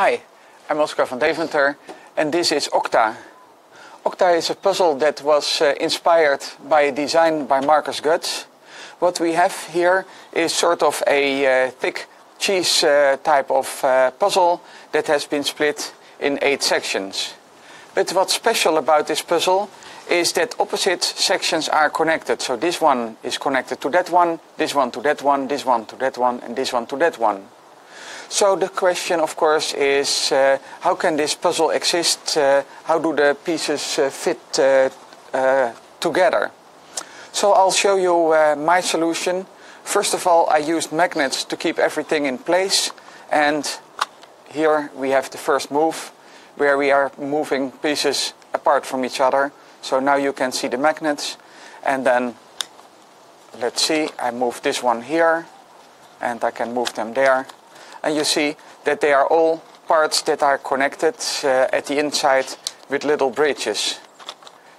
Hi, I'm Oskar van Deventer and this is Okta. Okta is a puzzle that was uh, inspired by a design by Marcus Guts. What we have here is sort of a uh, thick cheese uh, type of uh, puzzle that has been split in eight sections. But what's special about this puzzle is that opposite sections are connected. So this one is connected to that one, this one to that one, this one to that one, and this one to that one. So the question, of course, is uh, how can this puzzle exist? Uh, how do the pieces uh, fit uh, uh, together? So I'll show you uh, my solution. First of all, I used magnets to keep everything in place. And here we have the first move, where we are moving pieces apart from each other. So now you can see the magnets. And then, let's see, I move this one here, and I can move them there and you see that they are all parts that are connected uh, at the inside with little bridges.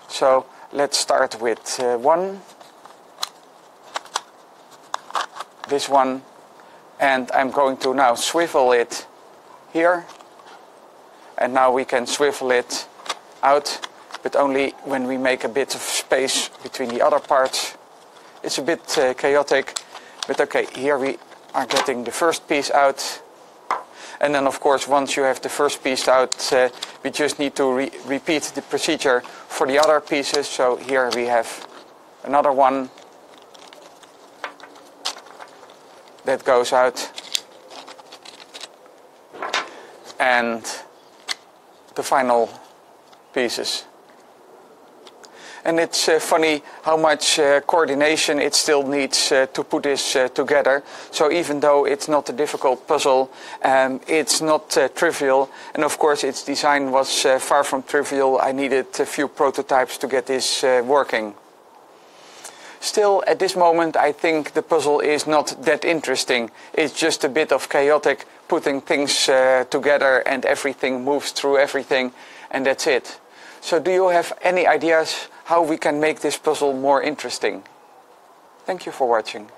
So let's start with uh, one, this one, and I'm going to now swivel it here, and now we can swivel it out, but only when we make a bit of space between the other parts. It's a bit uh, chaotic, but okay, here we are getting the first piece out. And then, of course, once you have the first piece out, uh, we just need to re repeat the procedure for the other pieces. So here we have another one that goes out. And the final pieces. And it's uh, funny how much uh, coordination it still needs uh, to put this uh, together. So even though it's not a difficult puzzle, um, it's not uh, trivial. And of course, its design was uh, far from trivial. I needed a few prototypes to get this working. Still, at this moment, I think the puzzle is not that interesting. It's just a bit of chaotic putting things together and everything moves through everything, and that's it. So do you have any ideas how we can make this puzzle more interesting? Thank you for watching.